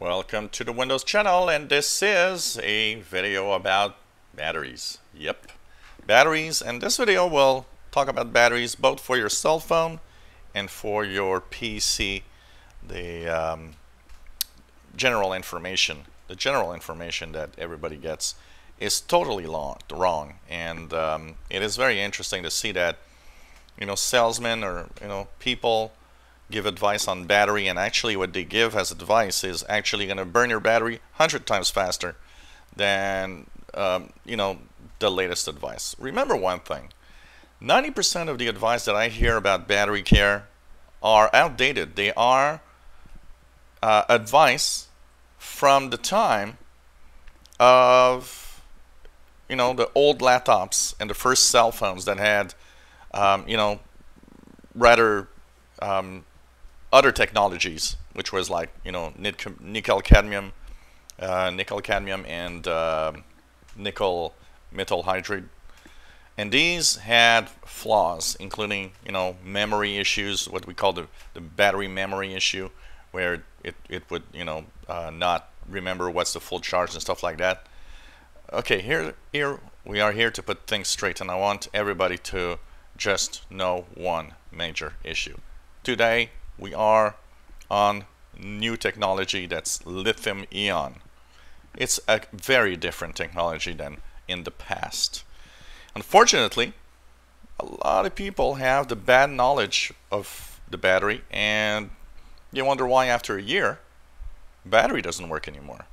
Welcome to the Windows channel and this is a video about batteries. Yep, batteries and this video will talk about batteries both for your cell phone and for your PC. The um, general information, the general information that everybody gets is totally long, wrong and um, it is very interesting to see that you know salesmen or you know people give advice on battery and actually what they give as advice is actually going to burn your battery 100 times faster than um, you know the latest advice. Remember one thing 90% of the advice that I hear about battery care are outdated. They are uh, advice from the time of you know the old laptops and the first cell phones that had um, you know rather um, other technologies, which was like you know nickel cadmium, uh, nickel cadmium, and uh, nickel metal hydride. And these had flaws, including you know memory issues, what we call the, the battery memory issue, where it, it would you know uh, not remember what's the full charge and stuff like that. Okay, here here we are here to put things straight, and I want everybody to just know one major issue. Today, we are on new technology that's lithium ion. It's a very different technology than in the past. Unfortunately, a lot of people have the bad knowledge of the battery and you wonder why after a year battery doesn't work anymore.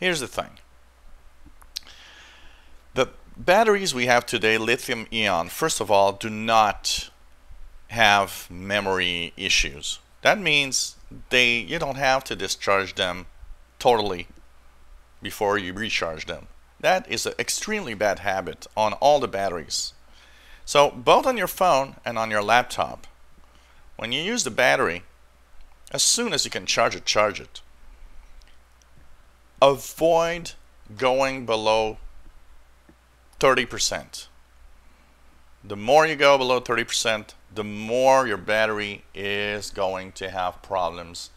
Here's the thing. The batteries we have today, lithium ion, first of all, do not have memory issues. That means they you don't have to discharge them totally before you recharge them. That is an extremely bad habit on all the batteries. So both on your phone and on your laptop, when you use the battery, as soon as you can charge it, charge it. Avoid going below 30%. The more you go below 30%, the more your battery is going to have problems,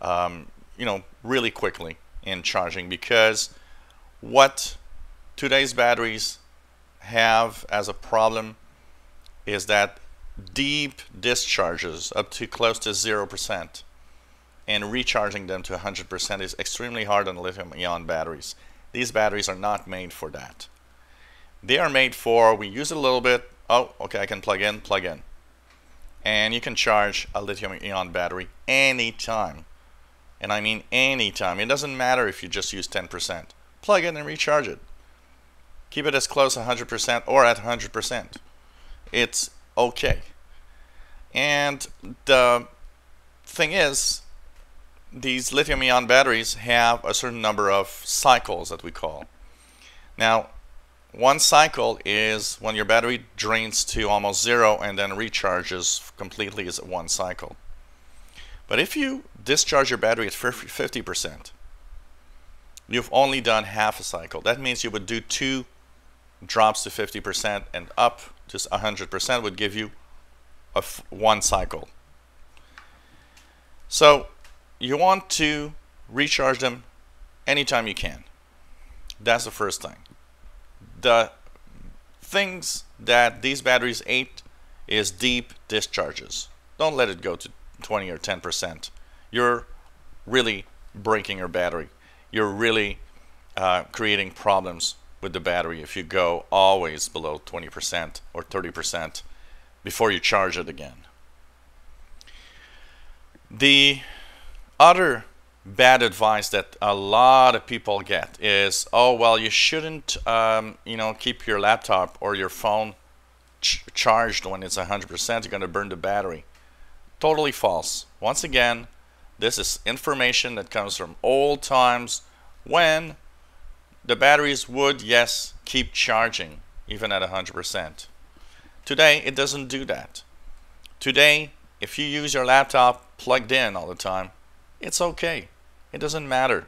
um, you know, really quickly in charging because what today's batteries have as a problem is that deep discharges up to close to 0% and recharging them to 100% is extremely hard on lithium ion batteries. These batteries are not made for that. They are made for, we use it a little bit, oh, okay, I can plug in, plug in and you can charge a lithium ion battery anytime. And I mean anytime. It doesn't matter if you just use 10% plug it and recharge it. Keep it as close 100% or at 100% it's okay. And the thing is these lithium ion batteries have a certain number of cycles that we call. Now one cycle is when your battery drains to almost zero and then recharges completely is one cycle. But if you discharge your battery at 50%, you've only done half a cycle. That means you would do two drops to 50% and up to 100% would give you a one cycle. So you want to recharge them anytime you can. That's the first thing the things that these batteries ate is deep discharges. Don't let it go to 20 or 10%. You're really breaking your battery. You're really uh, creating problems with the battery if you go always below 20% or 30% before you charge it again. The other bad advice that a lot of people get is, oh, well, you shouldn't, um, you know, keep your laptop or your phone ch charged when it's 100%. You're going to burn the battery. Totally false. Once again, this is information that comes from old times when the batteries would, yes, keep charging even at 100%. Today, it doesn't do that. Today, if you use your laptop plugged in all the time, it's okay. It doesn't matter.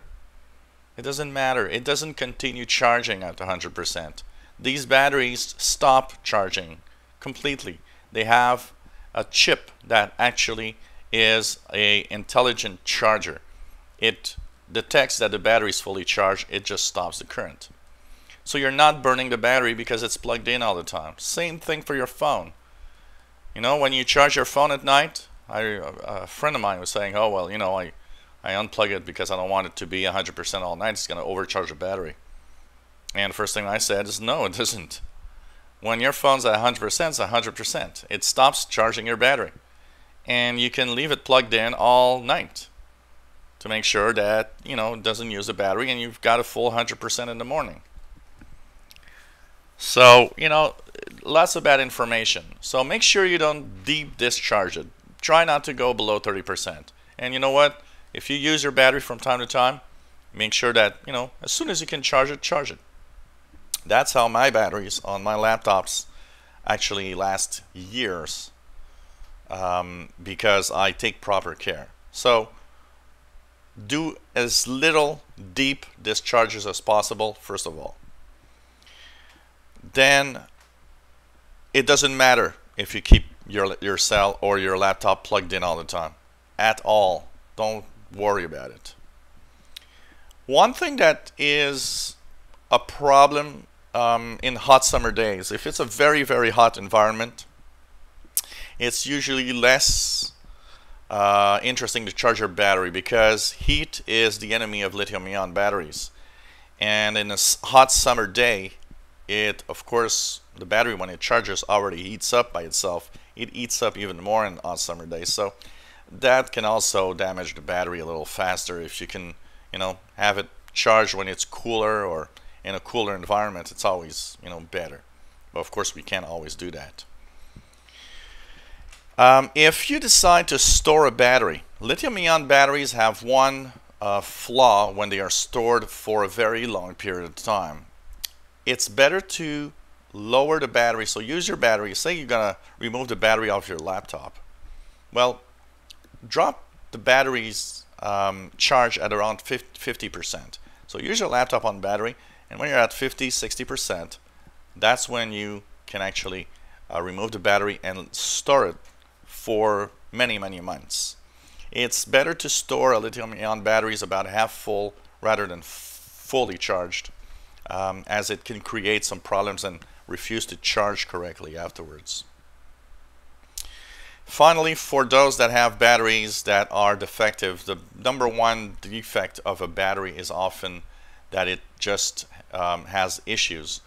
It doesn't matter. It doesn't continue charging at 100%. These batteries stop charging completely. They have a chip that actually is a intelligent charger. it detects that the battery is fully charged, it just stops the current. So you're not burning the battery because it's plugged in all the time. Same thing for your phone. You know, when you charge your phone at night, I, a friend of mine was saying, oh, well, you know, I, I unplug it because I don't want it to be 100% all night. It's going to overcharge the battery. And the first thing I said is, no, it doesn't. When your phone's at 100%, it's 100%. It stops charging your battery. And you can leave it plugged in all night to make sure that, you know, it doesn't use the battery and you've got a full 100% in the morning. So, you know, lots of bad information. So make sure you don't deep discharge it. Try not to go below 30%. And you know what? If you use your battery from time to time, make sure that, you know, as soon as you can charge it, charge it. That's how my batteries on my laptops actually last years um, because I take proper care. So do as little deep discharges as possible, first of all. Then it doesn't matter if you keep your, your cell or your laptop plugged in all the time at all. Don't worry about it. One thing that is a problem um, in hot summer days, if it's a very, very hot environment, it's usually less uh, interesting to charge your battery because heat is the enemy of lithium ion batteries. And in a hot summer day, it, of course, the battery when it charges already heats up by itself. It eats up even more in hot summer days. So that can also damage the battery a little faster if you can, you know, have it charged when it's cooler or in a cooler environment. It's always, you know, better. But of course, we can't always do that. Um, if you decide to store a battery, lithium-ion batteries have one uh, flaw when they are stored for a very long period of time. It's better to lower the battery. So use your battery. Say you're going to remove the battery off your laptop. Well, drop the battery's um, charge at around 50%. So use your laptop on battery, and when you're at 50, 60%, that's when you can actually uh, remove the battery and store it for many, many months. It's better to store a lithium-ion batteries about half full rather than fully charged, um, as it can create some problems and refuse to charge correctly afterwards. Finally, for those that have batteries that are defective, the number one defect of a battery is often that it just um, has issues.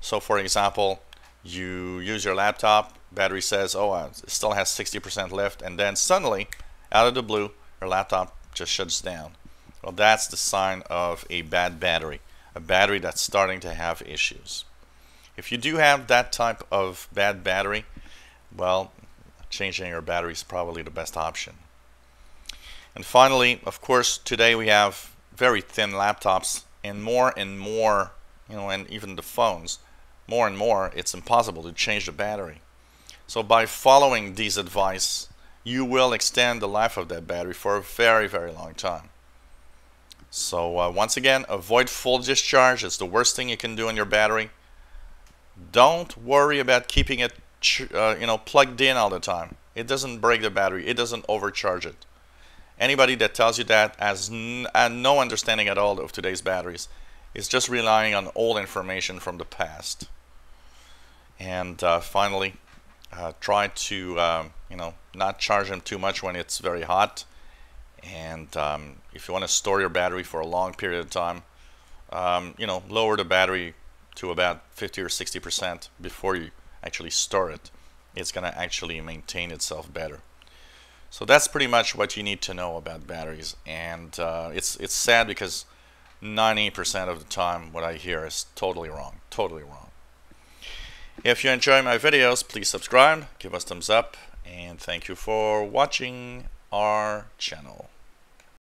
So for example, you use your laptop, battery says, oh, uh, it still has 60% left, and then suddenly, out of the blue, your laptop just shuts down. Well, that's the sign of a bad battery, a battery that's starting to have issues. If you do have that type of bad battery, well, changing your battery is probably the best option. And finally, of course, today we have very thin laptops and more and more, you know, and even the phones, more and more, it's impossible to change the battery. So by following these advice, you will extend the life of that battery for a very, very long time. So uh, once again, avoid full discharge. It's the worst thing you can do on your battery. Don't worry about keeping it uh, you know, plugged in all the time. It doesn't break the battery. It doesn't overcharge it. Anybody that tells you that has no understanding at all of today's batteries is just relying on old information from the past. And uh, finally, uh, try to um, you know not charge them too much when it's very hot. And um, if you want to store your battery for a long period of time, um, you know, lower the battery to about 50 or 60 percent before you actually store it, it's going to actually maintain itself better. So that's pretty much what you need to know about batteries. And uh, it's, it's sad because 90% of the time what I hear is totally wrong, totally wrong. If you enjoy my videos, please subscribe, give us thumbs up, and thank you for watching our channel.